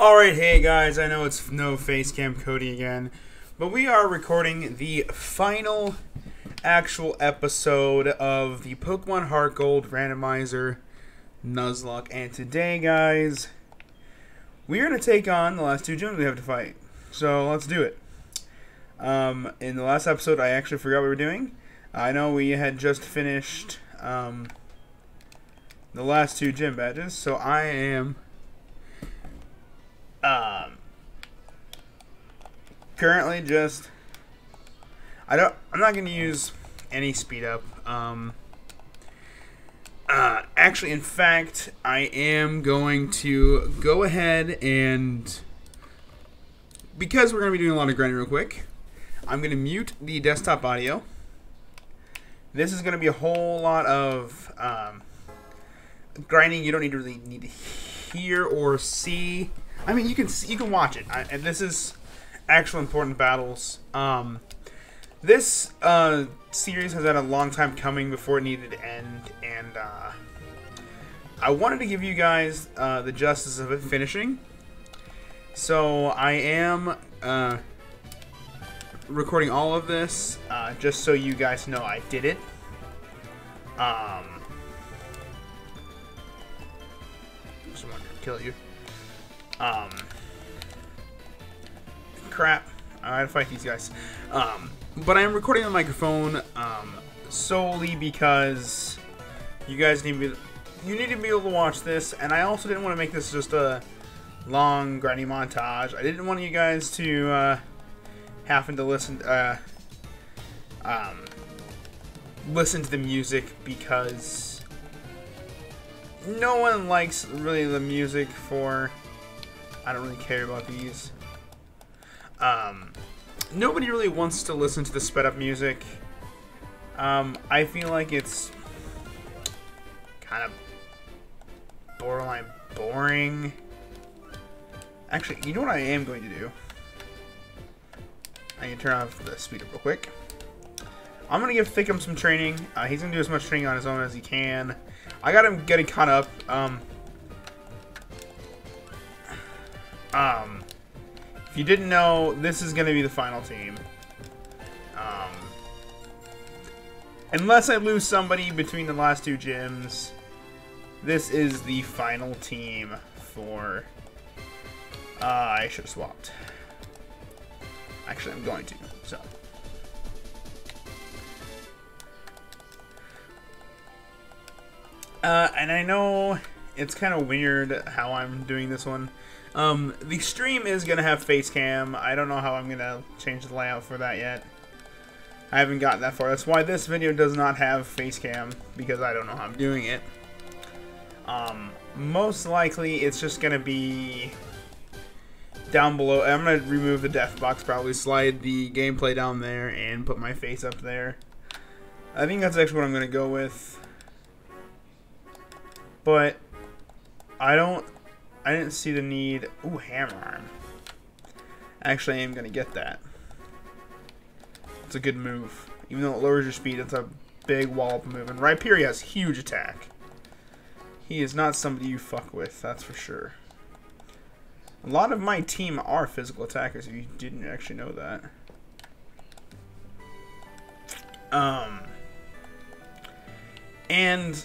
Alright, hey guys, I know it's no Facecam Cody again, but we are recording the final actual episode of the Pokemon Heart Gold Randomizer Nuzlocke. And today, guys, we're going to take on the last two gyms we have to fight. So let's do it. Um, in the last episode, I actually forgot what we were doing. I know we had just finished um, the last two gym badges, so I am um, currently just I don't I'm not gonna use any speed up. Um, uh, actually, in fact, I am going to go ahead and because we're gonna be doing a lot of grinding real quick, I'm gonna mute the desktop audio. This is gonna be a whole lot of um, grinding. You don't need to really need to hear or see I mean, you can you can watch it, I, and this is actual important battles. Um, this uh, series has had a long time coming before it needed to end, and uh, I wanted to give you guys uh, the justice of it finishing. So I am uh, recording all of this uh, just so you guys know I did it. Um, someone kill you. Um, crap. I gotta fight these guys. Um, but I am recording the microphone um, solely because you guys need me. You need to be able to watch this, and I also didn't want to make this just a long grinding montage. I didn't want you guys to uh, having to listen. Uh, um, listen to the music because no one likes really the music for I don't really care about these. Um, nobody really wants to listen to the sped up music. Um, I feel like it's kind of borderline boring. Actually, you know what I am going to do? I can turn off the speed up real quick. I'm going to give Thickum some training. Uh, he's going to do as much training on his own as he can. I got him getting caught up. Um, Um, if you didn't know, this is going to be the final team. Um, unless I lose somebody between the last two gyms, this is the final team for... Uh, I should have swapped. Actually, I'm going to, so... Uh, and I know it's kind of weird how I'm doing this one. Um, the stream is going to have face cam. I don't know how I'm going to change the layout for that yet. I haven't gotten that far. That's why this video does not have face cam, because I don't know how I'm doing it. Um, most likely, it's just going to be down below. I'm going to remove the death box, probably slide the gameplay down there, and put my face up there. I think that's actually what I'm going to go with. But I don't I didn't see the need. Ooh, hammer arm. Actually, I am going to get that. It's a good move. Even though it lowers your speed, it's a big wallop move. And Rhyperior has huge attack. He is not somebody you fuck with, that's for sure. A lot of my team are physical attackers, if you didn't actually know that. Um, and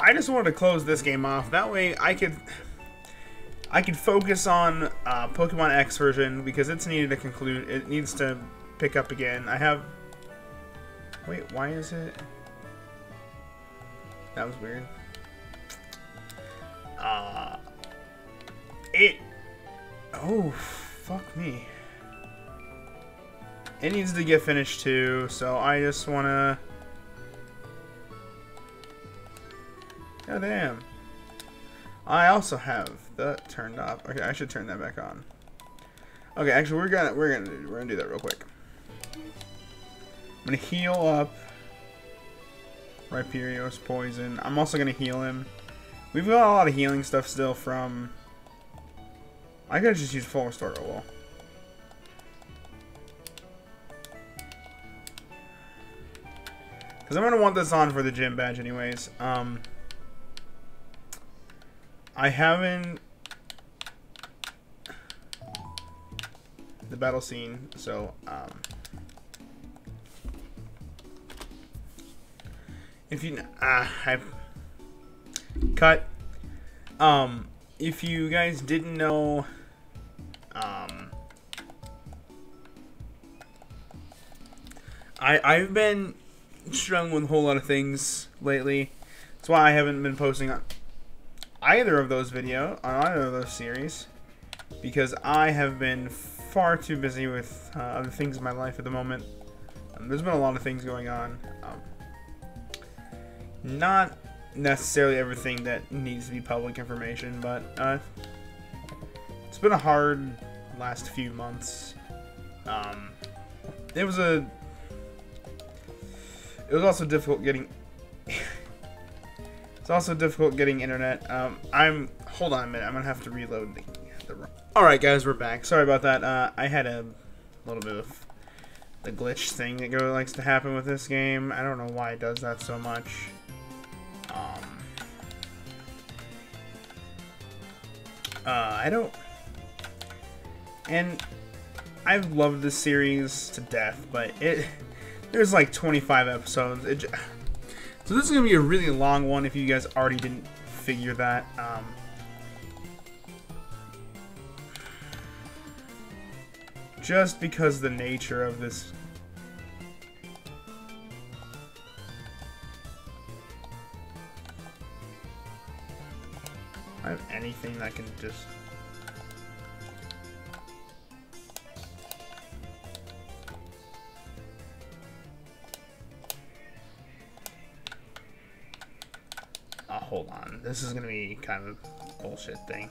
I just wanted to close this game off. That way I could... I can focus on uh, Pokemon X version because it's needed to conclude. It needs to pick up again. I have... Wait, why is it... That was weird. Uh... It... Oh, fuck me. It needs to get finished too, so I just wanna... God damn. I also have that turned off. Okay, I should turn that back on. Okay, actually, we're gonna we're gonna we're gonna do that real quick. I'm gonna heal up Rhyperior's poison. I'm also gonna heal him. We've got a lot of healing stuff still from. I could just use full restore. Oh well. Because I'm gonna want this on for the gym badge, anyways. Um. I haven't the battle scene. So, um, if you, uh, I've cut. Um, if you guys didn't know, um, I I've been struggling with a whole lot of things lately. That's why I haven't been posting on either of those video on either of those series because I have been far too busy with uh, other things in my life at the moment. Um, there's been a lot of things going on. Um, not necessarily everything that needs to be public information, but uh, it's been a hard last few months. Um, it was a. It was also difficult getting. it's also difficult getting internet. Um, I'm. Hold on a minute. I'm gonna have to reload the. All right, guys, we're back. Sorry about that. Uh, I had a little bit of the glitch thing that go likes to happen with this game. I don't know why it does that so much. Um, uh, I don't. And I've loved this series to death, but it there's like 25 episodes. It, so this is gonna be a really long one if you guys already didn't figure that. Um, just because the nature of this I have anything that can just... Oh, hold on. This is gonna be kind of a bullshit thing.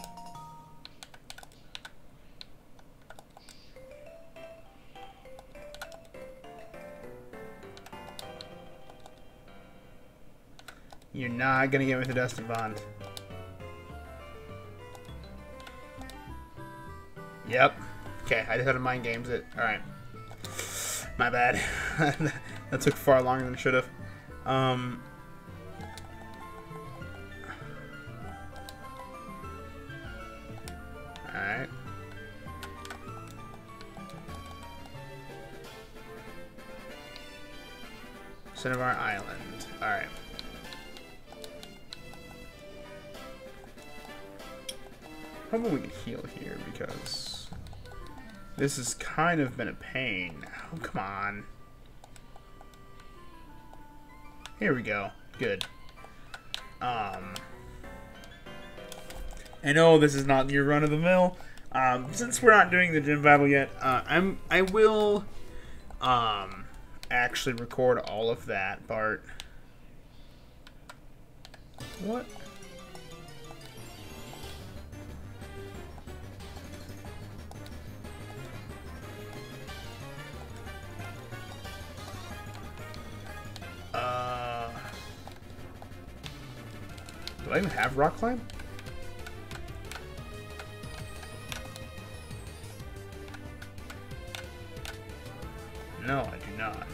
You're not gonna get me with the Destiny Bond. Yep. Okay, I just had to mind games it. Alright. My bad. that took far longer than it should have. Um, Alright. Cinnabar Island. Probably heal here because this has kind of been a pain. Oh, come on. Here we go. Good. Um, I know this is not your run of the mill. Um, since we're not doing the gym battle yet, uh, I'm I will um actually record all of that part. What? I even have rock climb? No, I do not.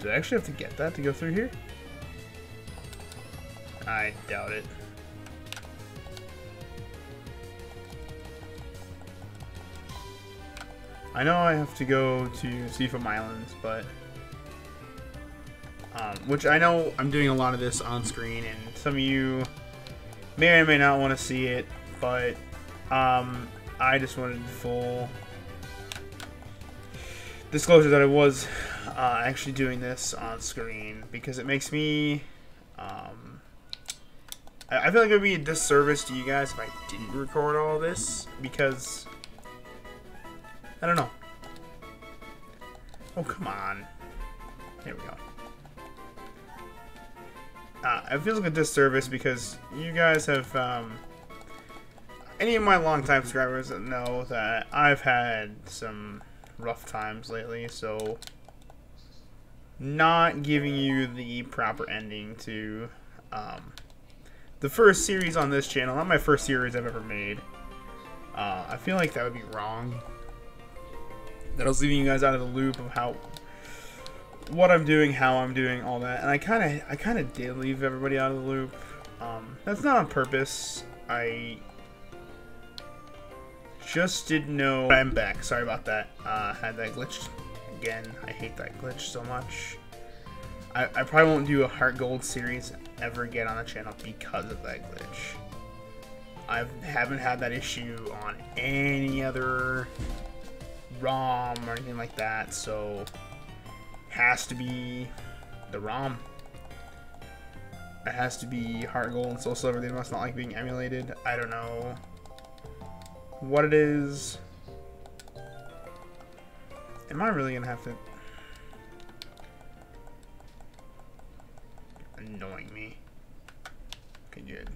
Do I actually have to get that to go through here? I doubt it. I know I have to go to Seafoam Islands, but... Um, which I know I'm doing a lot of this on screen, and some of you may or may not want to see it, but um, I just wanted full disclosure that I was uh, actually doing this on screen because it makes me. Um, I, I feel like it would be a disservice to you guys if I didn't record all this because I don't know. Oh come on! Here we go uh, it feels like a disservice because you guys have, um, any of my longtime subscribers know that I've had some rough times lately, so not giving you the proper ending to um, the first series on this channel, not my first series I've ever made. Uh, I feel like that would be wrong. That was leaving you guys out of the loop of how what I'm doing, how I'm doing, all that. And I kind of, I kind of did leave everybody out of the loop. Um, that's not on purpose. I just didn't know. I'm back. Sorry about that. Uh, had that glitch again. I hate that glitch so much. I, I probably won't do a Heart Gold series ever again on the channel because of that glitch. I haven't had that issue on any other ROM or anything like that, so has to be the ROM. It has to be Heart Gold and Soul Silver. They must not like being emulated. I don't know what it is. Am I really gonna have to? Annoying me. Okay, good.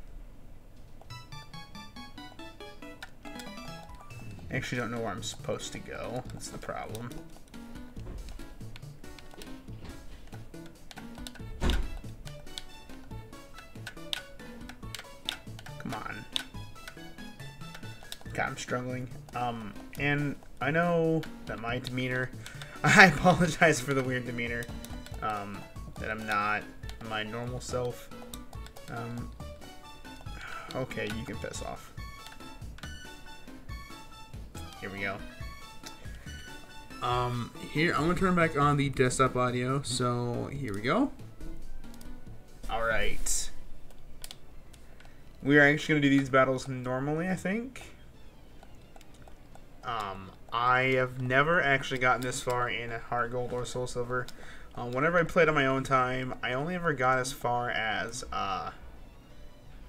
I actually don't know where I'm supposed to go. That's the problem. I'm struggling. Um, and I know that my demeanor... I apologize for the weird demeanor. Um, that I'm not my normal self. Um, okay, you can piss off. Here we go. Um, here, I'm gonna turn back on the desktop audio, so here we go. Alright. We are actually gonna do these battles normally, I think. Um, I have never actually gotten this far in a Heart Gold or Soul Silver. Um, whenever I played on my own time, I only ever got as far as, uh,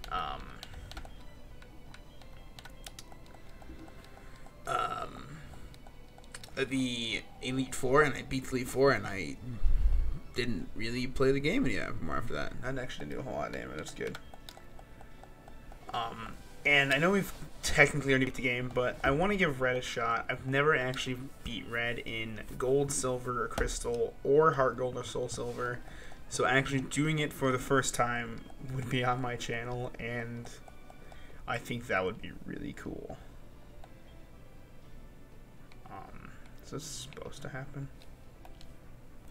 um, um, the Elite Four, and I beat the Elite Four, and I didn't really play the game anymore after that. I actually didn't do a whole lot of damage. That's good. Um, and I know we've technically already beat the game, but I want to give Red a shot. I've never actually beat Red in Gold, Silver, or Crystal, or Heart Gold or Soul Silver. So actually doing it for the first time would be on my channel, and I think that would be really cool. Um, is this supposed to happen?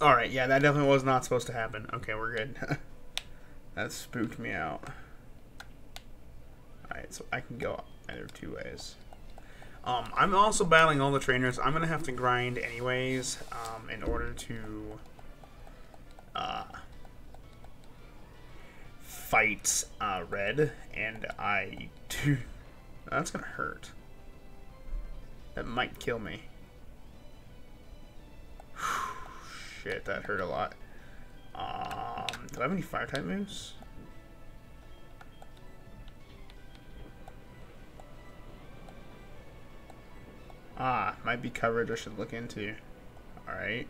Alright, yeah, that definitely was not supposed to happen. Okay, we're good. that spooked me out. Alright, so I can go either two ways. Um, I'm also battling all the trainers. I'm going to have to grind anyways um, in order to uh, fight uh, Red. And I do... That's going to hurt. That might kill me. Shit, that hurt a lot. Um, do I have any fire type moves? Ah, might be coverage I should look into. Alright.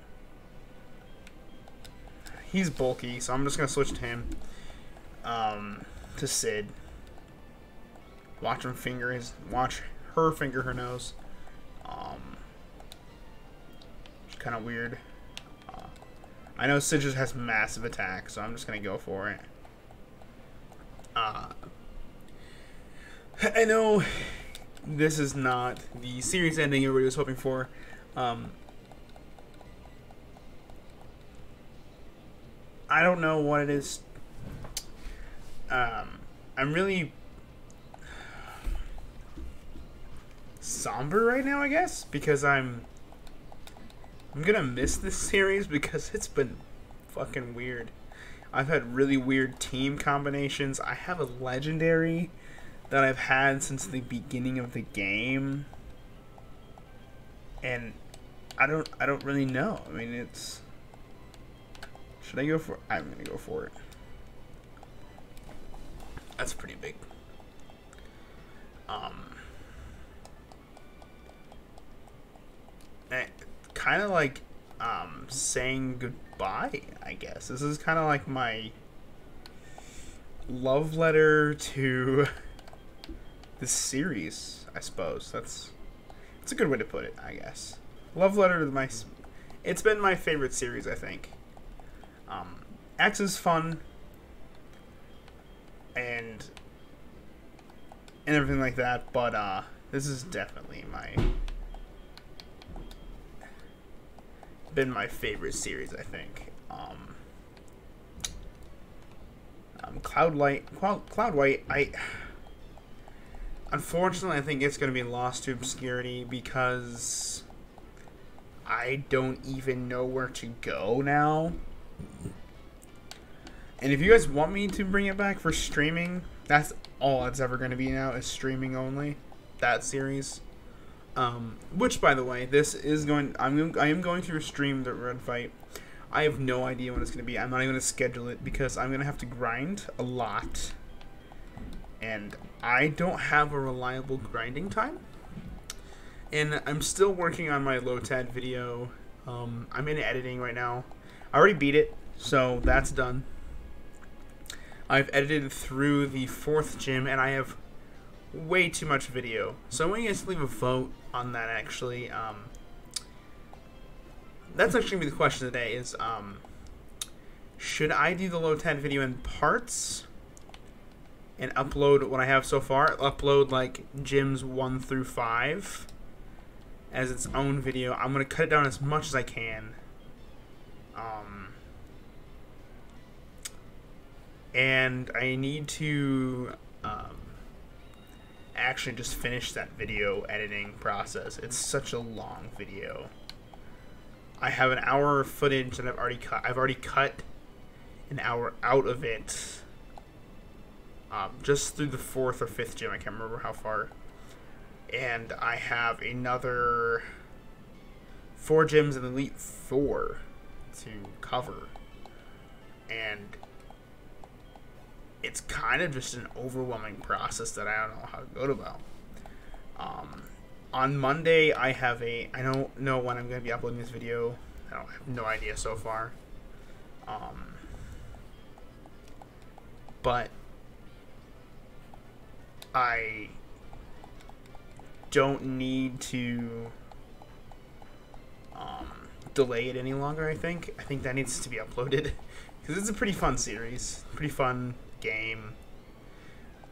He's bulky, so I'm just going to switch to him. Um, to Sid. Watch him finger his, watch her finger her nose. Um, kind of weird. Uh, I know Sid just has massive attack, so I'm just going to go for it. Uh, I know this is not the series ending everybody was hoping for. Um, I don't know what it is. Um, I'm really somber right now, I guess, because I'm I'm gonna miss this series because it's been fucking weird. I've had really weird team combinations. I have a legendary that I've had since the beginning of the game. And I don't I don't really know. I mean it's should I go for I'm gonna go for it. That's pretty big. Um kind of like um, saying goodbye, I guess. This is kind of like my love letter to this series, I suppose. That's that's a good way to put it, I guess. Love letter to my. It's been my favorite series, I think. Um, X is fun, and and everything like that, but uh, this is definitely my been my favorite series, I think. Um, um, Cloud Light, Cloud White, I, unfortunately, I think it's going to be lost to obscurity because I don't even know where to go now. And if you guys want me to bring it back for streaming, that's all it's ever going to be now is streaming only. That series. Um, which, by the way, this is going. I'm I am going to stream the red fight. I have no idea when it's going to be. I'm not even going to schedule it because I'm going to have to grind a lot, and I don't have a reliable grinding time. And I'm still working on my Lotad video. Um, I'm in editing right now. I already beat it, so that's done. I've edited through the fourth gym, and I have way too much video. So I want you guys to leave a vote on that, actually. Um, that's actually going to be the question today, is um, should I do the Lotad video in parts and upload what I have so far? Upload, like, gyms 1 through 5 as its own video. I'm going to cut it down as much as I can. Um, and I need to um, actually just finish that video editing process. It's such a long video. I have an hour of footage that I've already cut. I've already cut an hour out of it. Um, just through the fourth or fifth gym. I can't remember how far. And I have another four gyms in Elite Four to cover. And it's kind of just an overwhelming process that I don't know how to go about. Um, on Monday, I have a. I don't know when I'm going to be uploading this video. I don't have no idea so far. Um, but I don't need to um, delay it any longer. I think. I think that needs to be uploaded because it's a pretty fun series. Pretty fun game.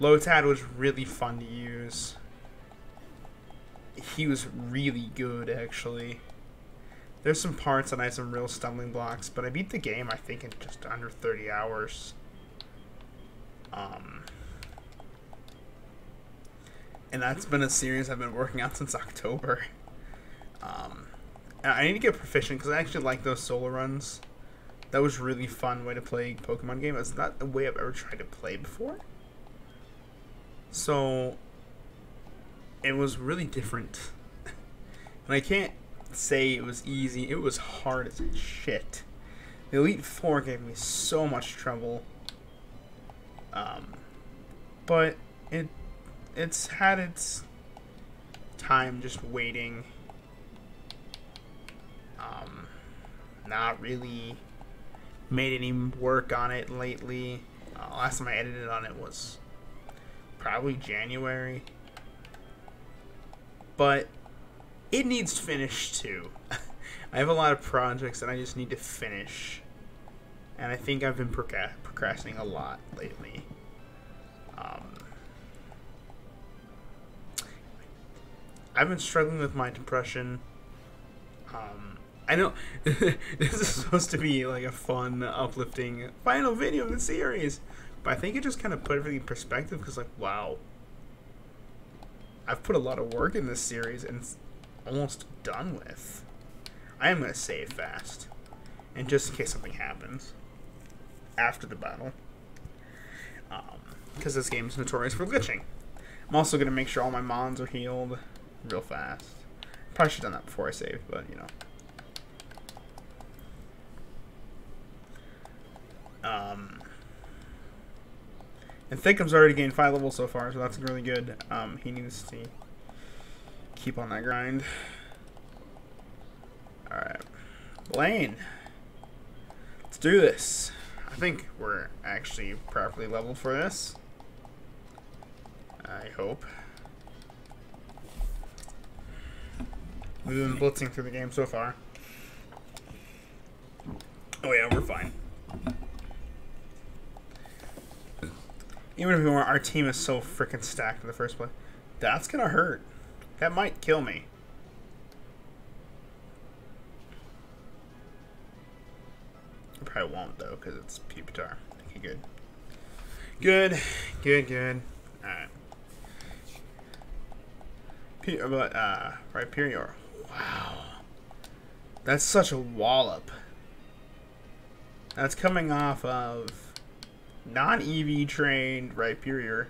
Lotad was really fun to use. He was really good, actually. There's some parts that I had some real stumbling blocks, but I beat the game, I think, in just under 30 hours. Um, and that's been a series I've been working on since October. Um, I need to get proficient because I actually like those solo runs that was really fun way to play Pokemon game. It's not the way I've ever tried to play before. So it was really different. and I can't say it was easy. It was hard as shit. The Elite Four gave me so much trouble. Um, but it it's had its time just waiting. Um, not really made any work on it lately. Uh, last time I edited on it was probably January. But it needs finished too. I have a lot of projects that I just need to finish. And I think I've been procrastinating a lot lately. Um, I've been struggling with my depression. Um, I know this is supposed to be like a fun, uplifting final video of the series, but I think it just kind of put everything in perspective because, like, wow, I've put a lot of work in this series and it's almost done with. I am going to save fast, and just in case something happens after the battle, because um, this game is notorious for glitching. I'm also going to make sure all my mons are healed real fast. Probably should have done that before I saved, but you know. Um, and Thickum's already gained 5 levels so far, so that's really good. Um, he needs to keep on that grind. Alright. Blaine. Let's do this. I think we're actually properly leveled for this. I hope. We've been blitzing through the game so far. Oh yeah, we're fine. Even if we weren't, our team is so freaking stacked in the first place. That's gonna hurt. That might kill me. I probably won't though, because it's Pupitar. Okay, good. Good, good, good. Alright. P- but uh, Rhyperior. Wow. That's such a wallop. That's coming off of non-EV trained Rhyperior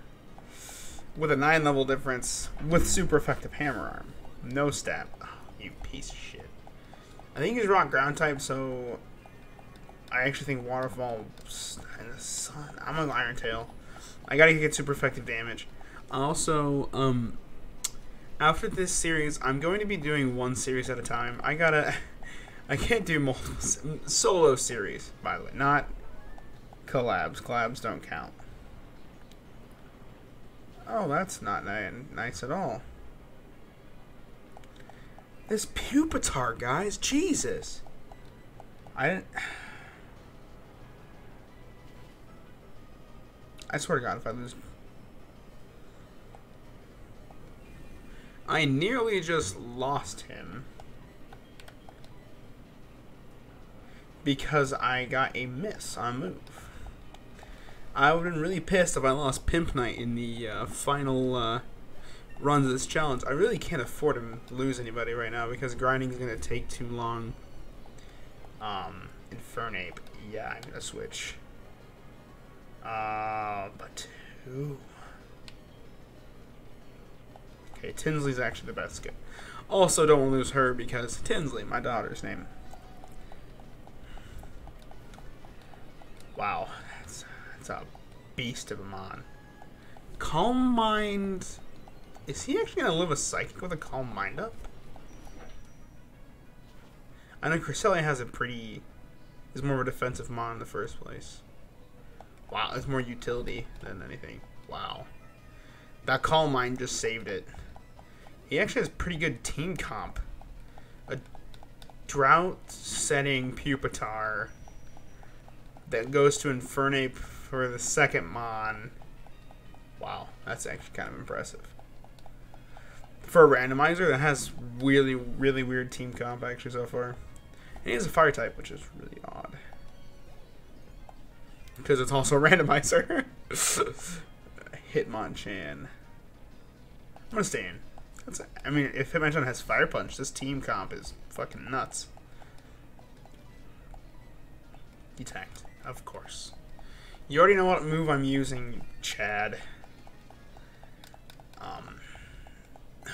with a 9 level difference with super effective hammer arm. No stat. Oh, you piece of shit. I think he's rock ground type, so I actually think Waterfall and the Sun. I'm an Iron Tail. I gotta get super effective damage. Also, um, after this series, I'm going to be doing one series at a time. I gotta. I can't do multiple solo series, by the way, not collabs. Collabs don't count. Oh, that's not nice at all. This Pupitar, guys, Jesus. I didn't. I swear to God, if I lose. I nearly just lost him. Because I got a miss on move. I would have been really pissed if I lost Pimp Knight in the uh, final uh, runs of this challenge. I really can't afford to lose anybody right now because grinding is going to take too long. Um, Infernape. Yeah, I'm going to switch. Uh, but who? Okay, Tinsley's actually the best kid. Also, don't lose her because Tinsley, my daughter's name. Wow, that's, that's a beast of a mon. Calm Mind. Is he actually going to live a psychic with a calm mind up? I know Cresselia has a pretty. is more of a defensive mon in the first place. Wow, it's more utility than anything. Wow. That Calm Mind just saved it. He actually has pretty good team comp. A drought setting Pupitar that goes to Infernape for the second Mon. Wow, that's actually kind of impressive. For a randomizer that has really, really weird team comp actually so far. And he has a fire type, which is really odd because it's also a randomizer. Hitmonchan. I'm gonna stay in. That's, I mean, if Hitmonchan has Fire Punch, this team comp is fucking nuts. Detect, of course. You already know what move I'm using, Chad. Um.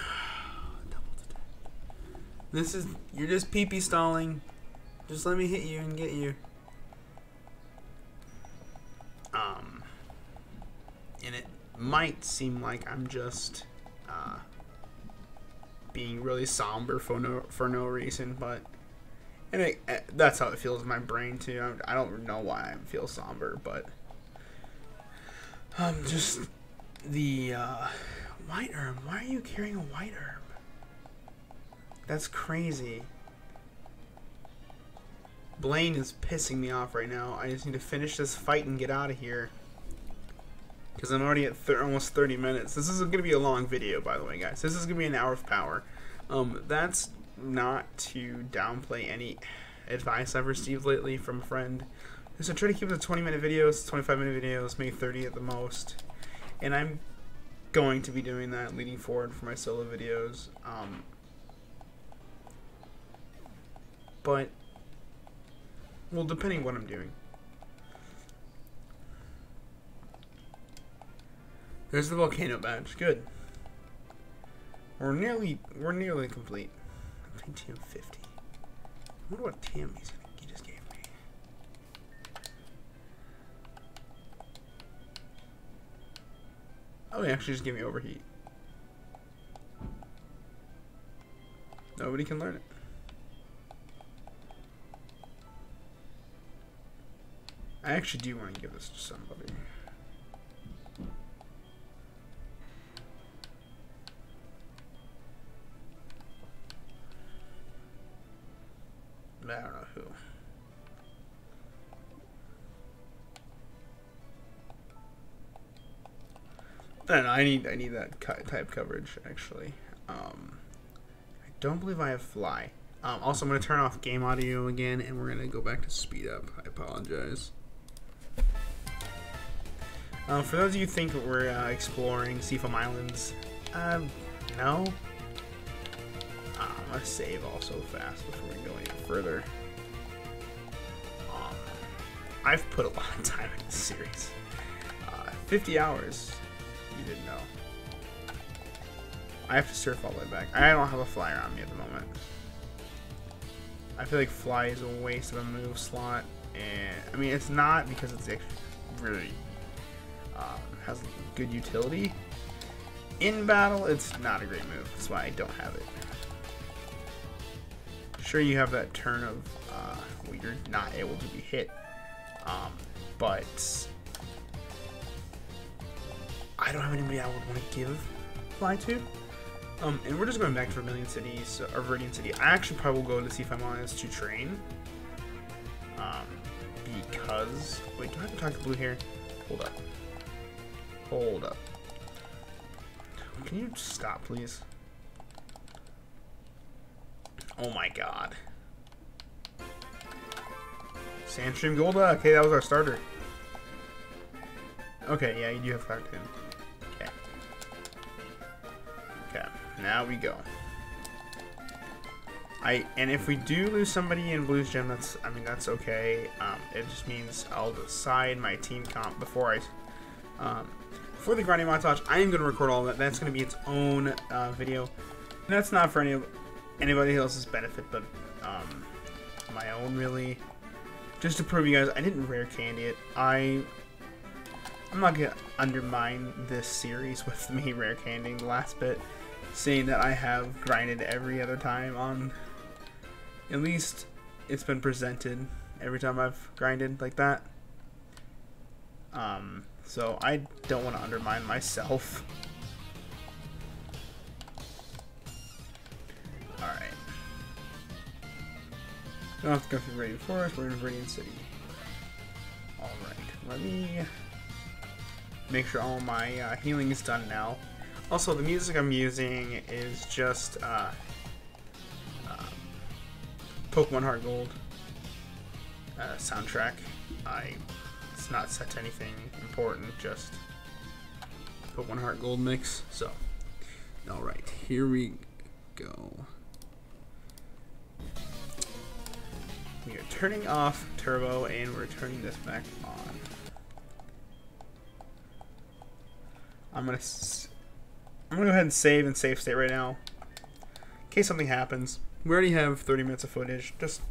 This is you're just pee pee stalling. Just let me hit you and get you. Um, and it might seem like I'm just uh, being really somber for no for no reason, but and it, eh, that's how it feels in my brain too. I don't know why I feel somber, but um, just the uh, white herb. Why are you carrying a white herb? That's crazy. Blaine is pissing me off right now. I just need to finish this fight and get out of here. Because I'm already at th almost 30 minutes. This is going to be a long video, by the way, guys. This is going to be an hour of power. Um, that's not to downplay any advice I've received lately from a friend. So try to keep to 20 minute videos, 25 minute videos, maybe 30 at the most. And I'm going to be doing that leading forward for my solo videos. Um, but well, depending what I'm doing. There's the volcano badge. Good. We're nearly we're nearly complete. TM fifty. I wonder what TM he's he just gave me. Oh, he actually just gave me overheat. Nobody can learn it. I actually do want to give this to somebody. I don't know who. I don't know. I need I need that type coverage actually. Um, I don't believe I have fly. Um, also, I'm going to turn off game audio again, and we're going to go back to speed up. I apologize. Uh, for those of you who think we're uh, exploring Seafoam Islands, um, no. gonna save also fast before we further. Um, I've put a lot of time in this series. Uh, 50 hours. You didn't know. I have to surf all the way back. I don't have a flyer on me at the moment. I feel like fly is a waste of a move slot, and I mean it's not because it's really um, has good utility. In battle, it's not a great move. That's why I don't have it. Sure, you have that turn of uh, where you're not able to be hit, um, but I don't have anybody I would want to give fly to. Um, and we're just going back to Vermilion City, so, or Viridian City. I actually probably will go to see if I'm honest to train. Um, because wait, do I have to talk to Blue here? Hold up. Hold up. Can you stop, please? Oh my god. Sandstream Golduck. Okay, that was our starter. Okay, yeah, you do have Clark Okay. Okay, now we go. I and if we do lose somebody in Blues Gym, that's I mean that's okay. Um, it just means I'll decide my team comp before I um, for the grinding montage. I am going to record all of that. That's going to be its own uh, video. And that's not for any anybody else's benefit, but um, my own really. Just to prove you guys, I didn't rare candy it. I I'm not gonna undermine this series with me rare candying the last bit, saying that I have grinded every other time on. At least it's been presented every time I've grinded like that. Um, so I don't want to undermine myself. Don't have to go through Radiant Forest, we're in Viridian City. Alright, let me make sure all my uh, healing is done now. Also, the music I'm using is just uh, uh, Pokemon Heart Gold uh, soundtrack. I it's not set to anything important, just Pokemon Heart Gold mix. So, all right, here we go. We are turning off turbo and we're turning this back on. I'm gonna I'm gonna go ahead and save and save state right now in case something happens. We already have 30 minutes of footage. Just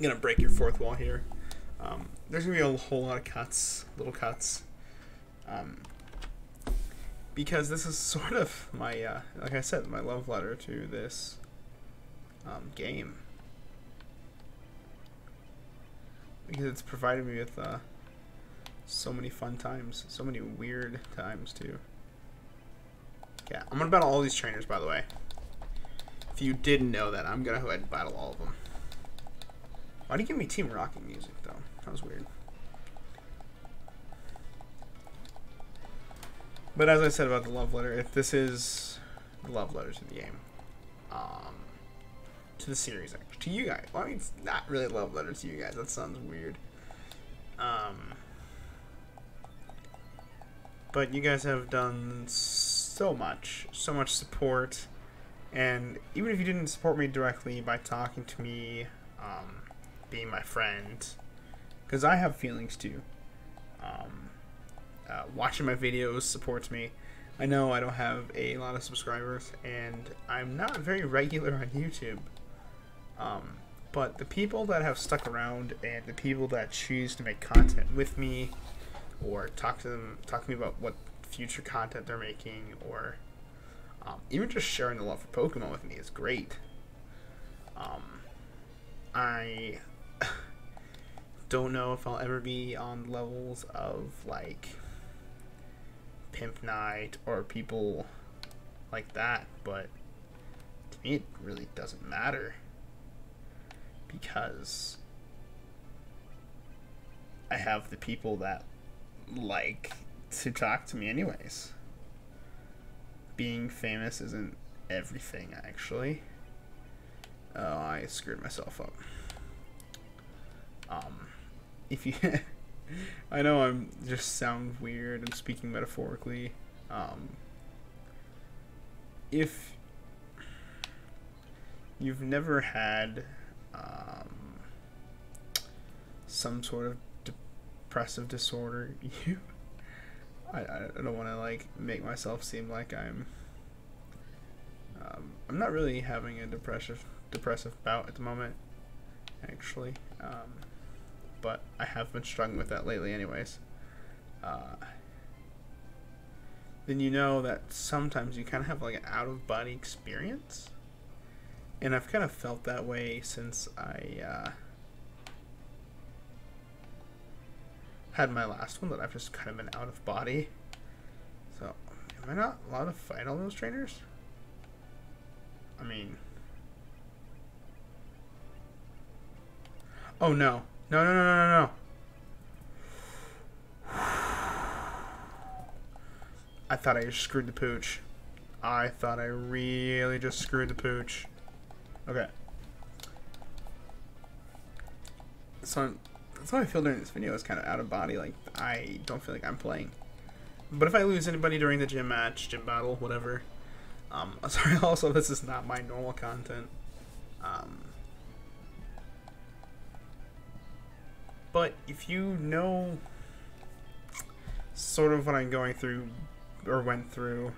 gonna break your fourth wall here. Um, there's gonna be a whole lot of cuts, little cuts, um, because this is sort of my, uh, like I said, my love letter to this um, game, because it's provided me with uh, so many fun times, so many weird times too. Yeah, I'm gonna battle all these trainers, by the way. If you didn't know that, I'm gonna go ahead and battle all of them. Why do you give me Team Rocket music, though? That was weird. But as I said about the love letter, if this is the love letters in the game, um, to the series, actually, to you guys. Well, I mean, it's not really a love letter to you guys. That sounds weird. Um, but you guys have done so much, so much support, and even if you didn't support me directly by talking to me, um, being my friend, because I have feelings too. Um, uh, watching my videos supports me. I know I don't have a lot of subscribers, and I'm not very regular on YouTube. Um, but the people that have stuck around and the people that choose to make content with me, or talk to them, talk to me about what future content they're making, or um, even just sharing the love for Pokemon with me is great. Um, I don't know if I'll ever be on levels of like Pimp Knight or people like that, but to me it really doesn't matter because I have the people that like to talk to me anyways. Being famous isn't everything actually. Oh, I screwed myself up. Um if you I know I'm just sound weird and speaking metaphorically. Um, if you've never had um, some sort of depressive disorder, you. I, I don't want to like make myself seem like I'm. Um, I'm not really having a depressive depressive bout at the moment, actually. Um, but I have been struggling with that lately, anyways. Uh, then you know that sometimes you kind of have like an out of body experience. And I've kind of felt that way since I uh, had my last one that I've just kind of been out of body. So, am I not allowed to fight all those trainers? I mean. Oh no. No, no, no, no, no, no. I thought I just screwed the pooch. I thought I really just screwed the pooch. Okay. So that's how I feel during this video. It's kind of out of body. Like I don't feel like I'm playing. But if I lose anybody during the gym match, gym battle, whatever. Um, sorry. Also, this is not my normal content. Um, but if you know sort of what I'm going through or went through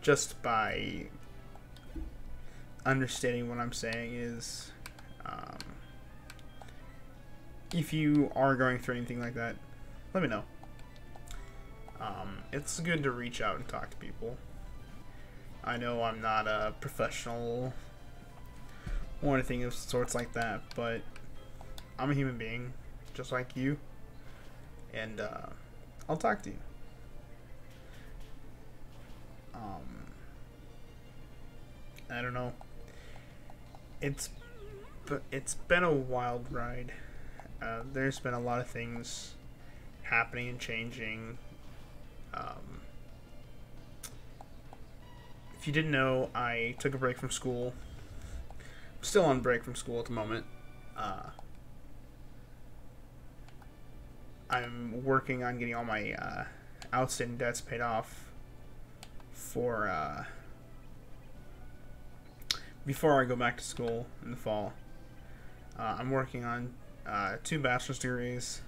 just by understanding what I'm saying is um, if you are going through anything like that, let me know. Um, it's good to reach out and talk to people. I know I'm not a professional or anything of sorts like that, but I'm a human being, just like you, and uh, I'll talk to you. Um, I don't know. It's it's been a wild ride. Uh, there's been a lot of things happening and changing. Um, if you didn't know, I took a break from school. I'm still on break from school at the moment. Uh, I'm working on getting all my uh, outstanding debts paid off for uh, before I go back to school in the fall. Uh, I'm working on uh, two bachelor's degrees,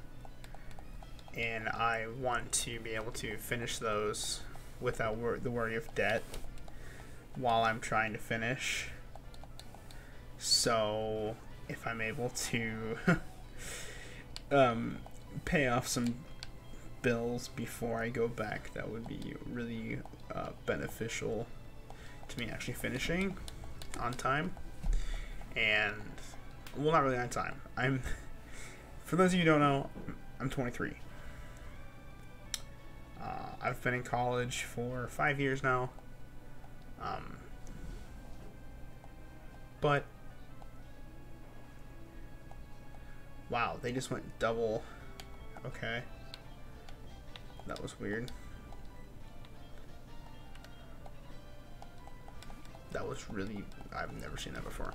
and I want to be able to finish those without wor- the worry of debt while I'm trying to finish. So, if I'm able to um, pay off some bills before I go back, that would be really uh, beneficial to me actually finishing on time. And, well, not really on time. I'm, for those of you who don't know, I'm 23. Uh, I've been in college for five years now. Um, but, wow, they just went double. Okay. That was weird. That was really... I've never seen that before.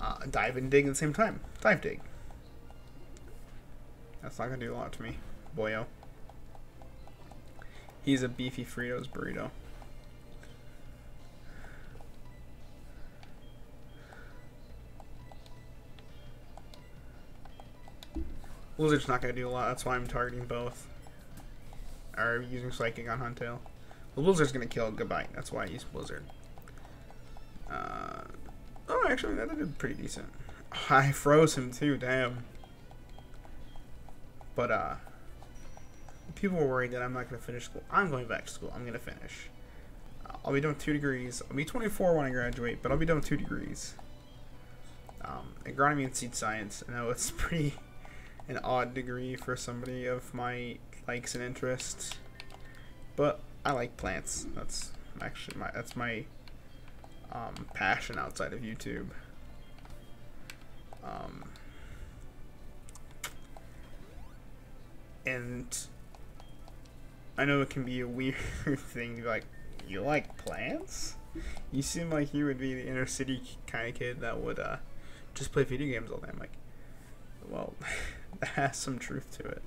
Uh, dive and dig at the same time. Dive dig. That's not going to do a lot to me. Boyo. He's a beefy Fritos burrito. Blizzard's not going to do a lot. That's why I'm targeting both are using Psychic on Huntail. Well, Blizzard's gonna kill Goodbye. That's why I use Blizzard. Uh, oh, actually, that did pretty decent. I froze him too, damn. But, uh, people were worried that I'm not gonna finish school. I'm going back to school. I'm gonna finish. Uh, I'll be doing two degrees. I'll be 24 when I graduate, but I'll be doing two degrees. Um, agronomy and seed science. I know it's pretty an odd degree for somebody of my likes and interests. But I like plants. That's actually my that's my um, passion outside of YouTube. Um, and I know it can be a weird thing to be like, you like plants? You seem like you would be the inner city kind of kid that would uh, just play video games all day. I'm like, well, that has some truth to it.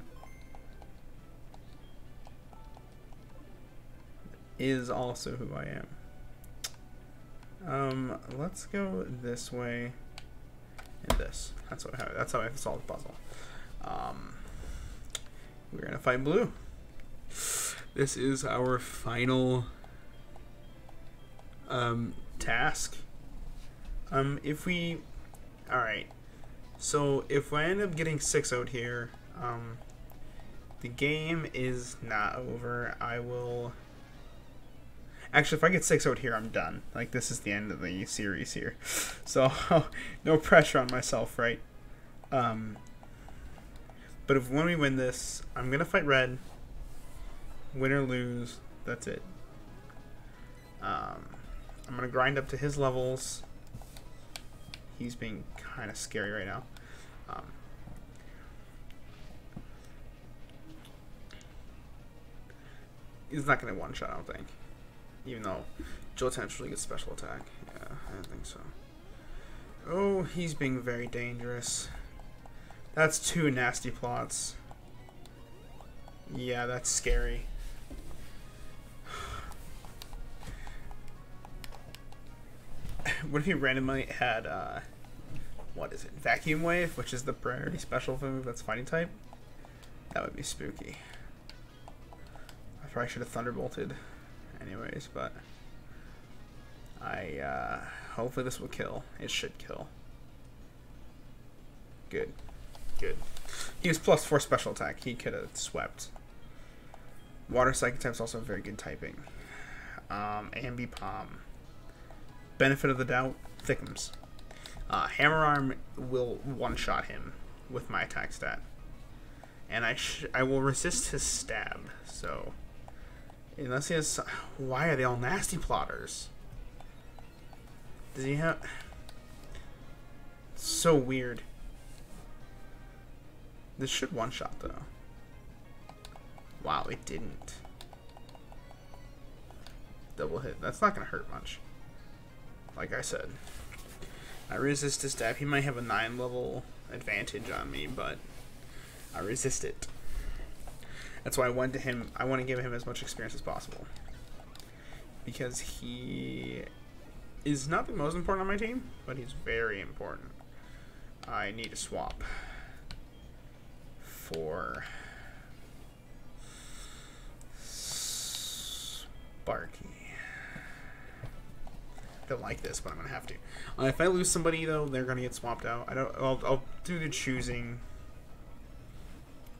Is also who I am. Um, let's go this way and this. That's what that's how I solve the puzzle. Um, we're gonna fight blue. This is our final um, task. Um, if we, all right. So if I end up getting six out here, um, the game is not over. I will. Actually, if I get six out here, I'm done. Like this is the end of the series here, so no pressure on myself, right? Um, but if when we win this, I'm gonna fight red. Win or lose, that's it. Um, I'm gonna grind up to his levels. He's being kind of scary right now. Um, he's not going to one shot, I don't think. Even though Joe really gets special attack. Yeah, I don't think so. Oh, he's being very dangerous. That's two nasty plots. Yeah, that's scary. what if he randomly had, uh, what is it, Vacuum Wave, which is the priority special move that's fighting type? That would be spooky. I probably should have Thunderbolted anyways, but I, uh, hopefully this will kill. It should kill. Good. Good. He was plus four special attack. He could have swept. Water Psychic type's also very good typing. Um, Ambipom. Benefit of the doubt, thickums. Uh, Hammer Arm will one-shot him with my attack stat. And I I will resist his stab, so... Unless he has... Why are they all nasty plotters? Does he have... So weird. This should one-shot, though. Wow, it didn't. Double hit. That's not going to hurt much. Like I said. I resist his stab. He might have a 9 level advantage on me, but I resist it. That's why I went to him. I want to give him as much experience as possible. Because he is not the most important on my team, but he's very important. I need to swap for Sparky. Don't like this, but I'm gonna have to. Uh, if I lose somebody though, they're gonna get swapped out. I don't. I'll, I'll do the choosing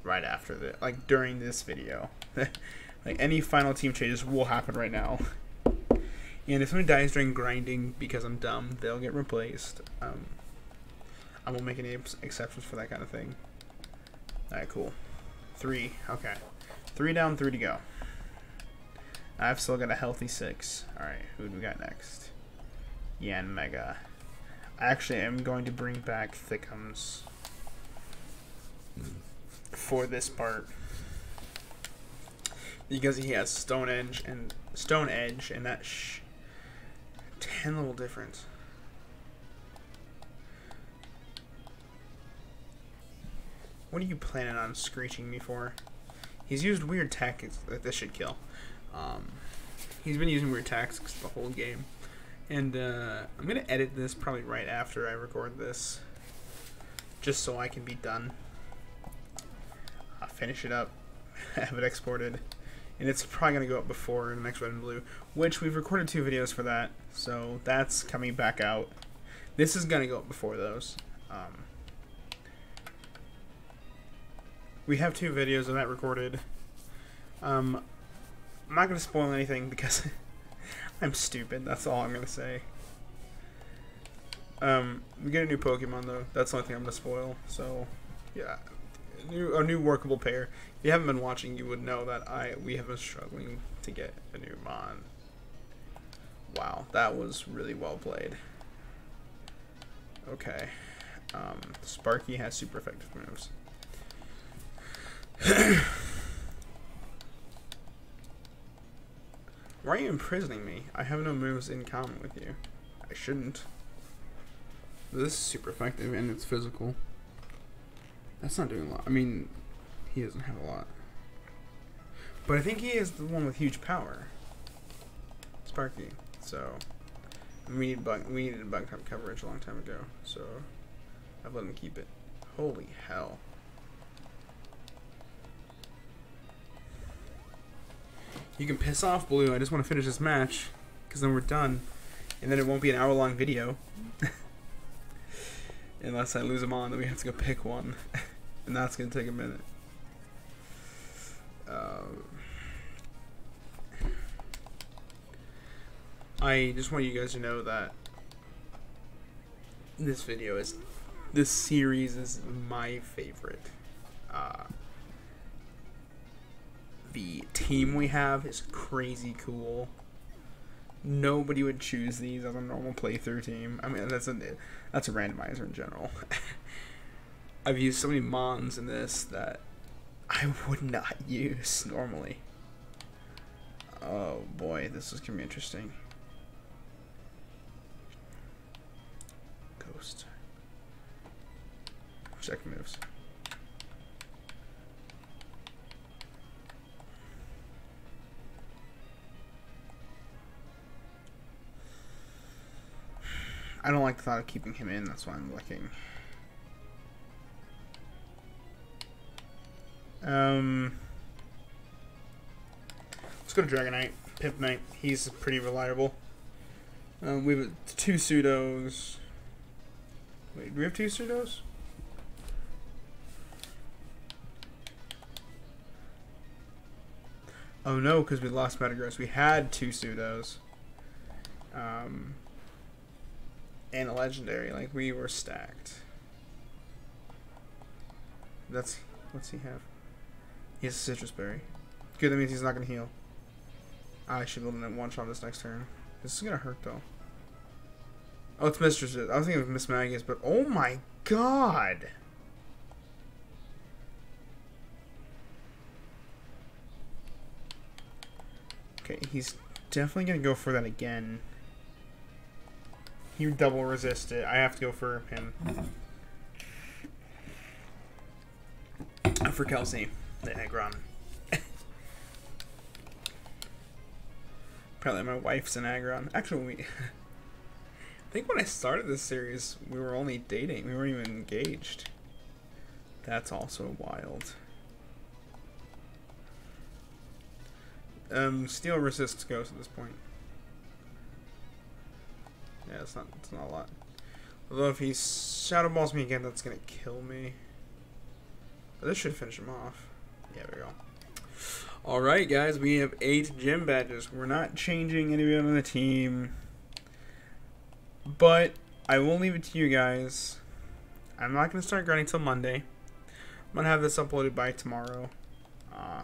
right after the like during this video. like any final team changes will happen right now. And if someone dies during grinding because I'm dumb, they'll get replaced. Um, I won't make any exceptions for that kind of thing. Alright, cool. Three. Okay. Three down, three to go. I've still got a healthy six. Alright, who do we got next? Yanmega. I actually, I'm going to bring back Thickums for this part because he has Stone Edge and Stone Edge, and that sh ten level difference. What are you planning on screeching me for? He's used weird tactics that this should kill. Um, he's been using weird tactics the whole game. And uh, I'm going to edit this probably right after I record this. Just so I can be done. Finish it up. have it exported. And it's probably going to go up before the next Red and Blue. Which we've recorded two videos for that. So that's coming back out. This is going to go up before those. Um, we have two videos of that recorded. Um, I'm not going to spoil anything because I'm stupid. That's all I'm going to say. Um, we get a new Pokemon though. That's the only thing I'm going to spoil. So, yeah, new, a new workable pair. If you haven't been watching, you would know that I we have been struggling to get a new Mon. Wow, that was really well played. Okay. Um, Sparky has super effective moves. Why are you imprisoning me? I have no moves in common with you. I shouldn't. This is super effective and it's physical. That's not doing a lot. I mean, he doesn't have a lot. But I think he is the one with huge power. Sparky. So, We need bug. We needed bug type coverage a long time ago, so I've let him keep it. Holy hell! You can piss off, Blue. I just want to finish this match, because then we're done, and then it won't be an hour-long video. Unless I lose them on, then we have to go pick one, and that's gonna take a minute. Um, I just want you guys to know that this video is, this series is my favorite. Uh, the team we have is crazy cool. Nobody would choose these as a normal playthrough team. I mean, that's a that's a randomizer in general. I've used so many mons in this that I would not use normally. Oh boy, this is gonna be interesting. Ghost. Check moves. I don't like the thought of keeping him in, that's why I'm looking. Um, let's go to Dragonite. Pimp Knight, he's pretty reliable. Um, we have two pseudos. Wait, do we have two pseudos? Oh no, because we lost Metagross. We had two pseudos. Um, and a legendary. Like, we were stacked. That's. What's he have? He has a Sitrus Berry. Good, that means he's not going to heal. I should be able to one shot this next turn. This is going to hurt, though. Oh, it's Misdreavus. I was thinking of Mismagius, but oh my god! Okay, he's definitely going to go for that again. He double resist it. I have to go for him. Mm-hmm. for Kelsey, the Aggron. Apparently my wife's an Aggron. Actually, we... I think when I started this series, we were only dating. We weren't even engaged. That's also wild. Um, Steel resists ghosts at this point. Yeah, it's not, it's not a lot. Although if he Shadow Balls me again, that's to kill me. But this should finish him off. There we go. Alright, guys, we have eight gym badges. We're not changing anyone on the team. But I will leave it to you guys. I'm not going to start grinding till Monday. I'm going to have this uploaded by tomorrow. Uh,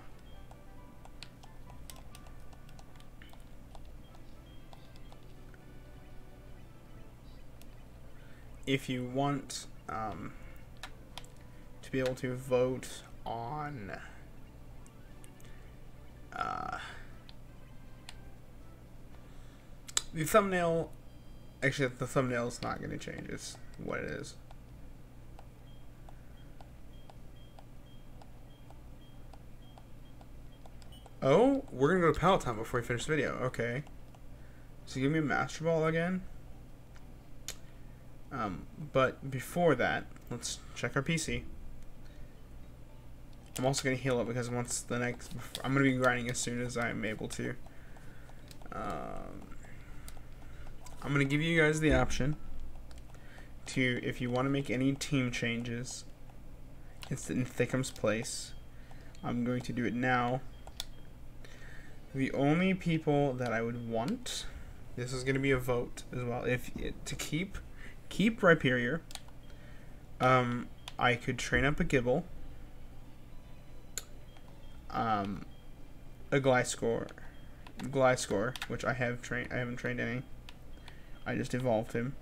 if you want um, to be able to vote on uh, the thumbnail Actually, the thumbnail is not going to change. It's what it is. Oh, we're going to go to Pallet Town before we finish the video. Okay. So give me a Master Ball again. Um, but before that, let's check our PC. I'm also going to heal up because once the next... I'm going to be grinding as soon as I'm able to. Um, I'm going to give you guys the option to, if you want to make any team changes, it's in Thickham's place. I'm going to do it now. The only people that I would want, this is going to be a vote as well, if to keep keep Rhyperior. Um, I could train up a Gible, um, a Gliscor, Gliscor, which I have trained. I haven't trained any. I just evolved him.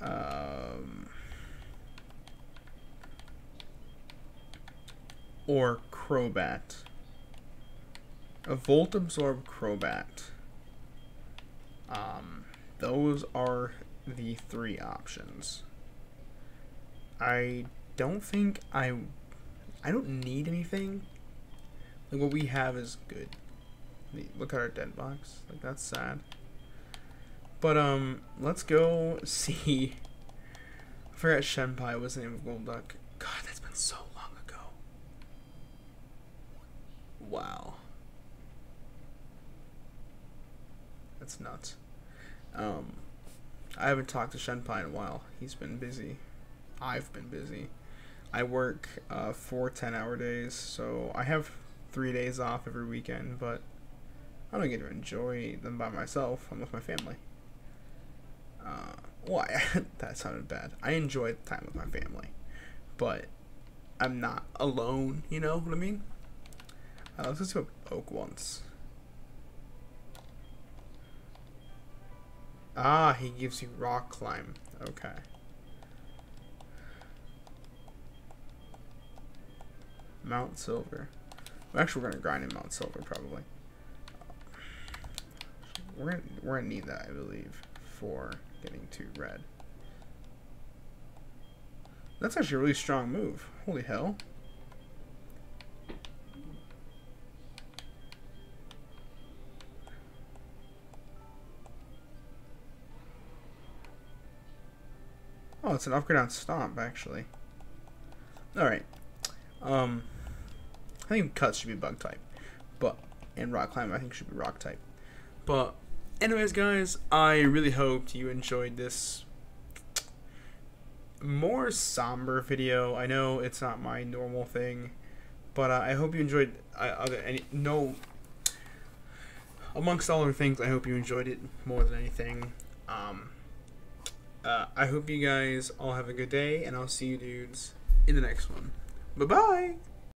Um, or Crobat. A Volt Absorb Crobat. Um, those are the three options. I don't think I... I don't need anything. Like, what we have is good. Look at our dead box. Like, that's sad. But um, let's go see. I forgot Shenpai was the name of Golduck. God, that's been so long ago. Wow. That's nuts. Um, I haven't talked to Shenpai in a while. He's been busy. I've been busy. I work uh, four 10 hour days, so I have three days off every weekend, but I don't get to enjoy them by myself. I'm with my family. Uh, well, that sounded bad. I enjoy the time with my family, but I'm not alone. You know what I mean? Uh, let's just go oak once. Ah, he gives you rock climb. Okay. Mount Silver. Actually, we're gonna grind in Mount Silver probably. We're gonna, we're gonna need that, I believe, for getting to red. That's actually a really strong move. Holy hell. Oh, it's an upgrade on Stomp, actually. Alright. Um, think Cuts should be Bug type. But, and Rock Climb, I think should be Rock type. But, anyways, guys, I really hoped you enjoyed this more somber video. I know it's not my normal thing, but uh, I hope you enjoyed. Uh, any no. Amongst all other things, I hope you enjoyed it more than anything. Um, uh, I hope you guys all have a good day, and I'll see you dudes in the next one. Bye bye.